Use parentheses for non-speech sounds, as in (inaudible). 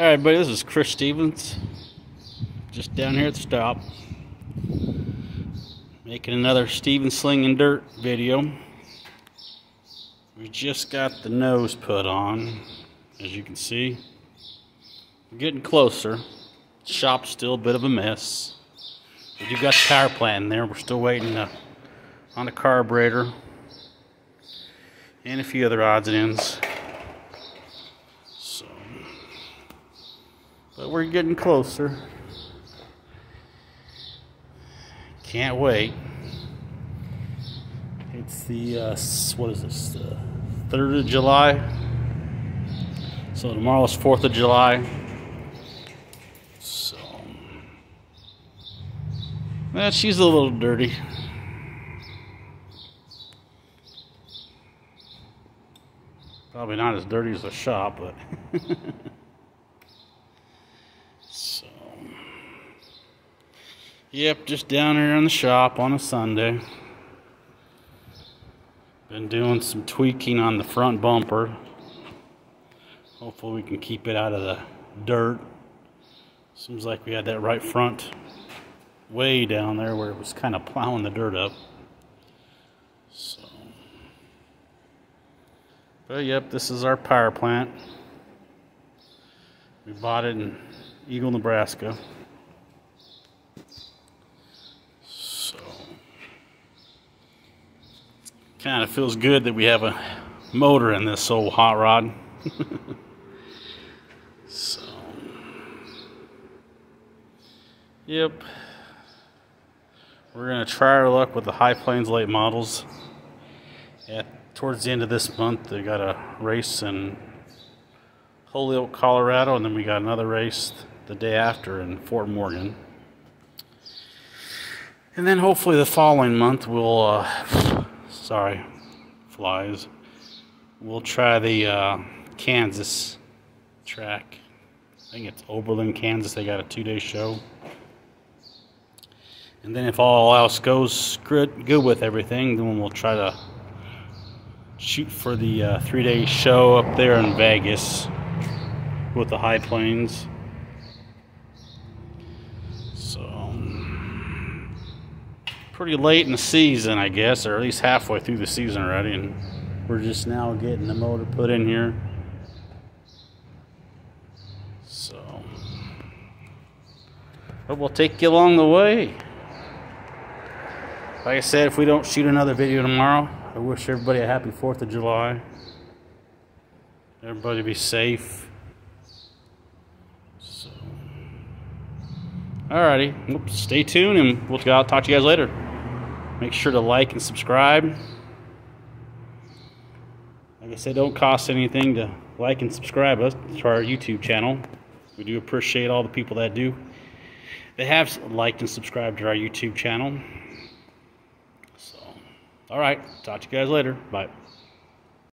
All right, buddy, this is Chris Stevens, just down here at the stop, making another Steven Slinging Dirt video. We just got the nose put on, as you can see. We're getting closer. Shop's still a bit of a mess. We do got the power plant in there. We're still waiting to, on the carburetor and a few other odds and ends. But we're getting closer. Can't wait. It's the, uh, what is this, the 3rd of July. So tomorrow's 4th of July. So, well, she's a little dirty. Probably not as dirty as the shop, but. (laughs) Yep, just down here in the shop on a Sunday. Been doing some tweaking on the front bumper. Hopefully we can keep it out of the dirt. Seems like we had that right front way down there where it was kind of plowing the dirt up. So, but yep, this is our power plant. We bought it in Eagle, Nebraska. Kind of feels good that we have a motor in this old hot rod. (laughs) so, yep. We're going to try our luck with the High Plains late models. At, towards the end of this month, they got a race in Holyoke, Colorado, and then we got another race the day after in Fort Morgan. And then hopefully the following month we'll uh, Sorry, flies. We'll try the uh, Kansas track. I think it's Oberlin, Kansas. They got a two-day show. And then if all else goes good, good with everything, then we'll try to shoot for the uh, three-day show up there in Vegas with the High Plains. Pretty late in the season, I guess, or at least halfway through the season already, and we're just now getting the motor put in here. So, but we'll take you along the way. Like I said, if we don't shoot another video tomorrow, I wish everybody a happy 4th of July. Everybody be safe. So, alrighty, stay tuned and we'll talk to you guys later. Make sure to like and subscribe. Like I said, don't cost anything to like and subscribe us to our YouTube channel. We do appreciate all the people that do. They have liked and subscribed to our YouTube channel. So, all right. Talk to you guys later. Bye.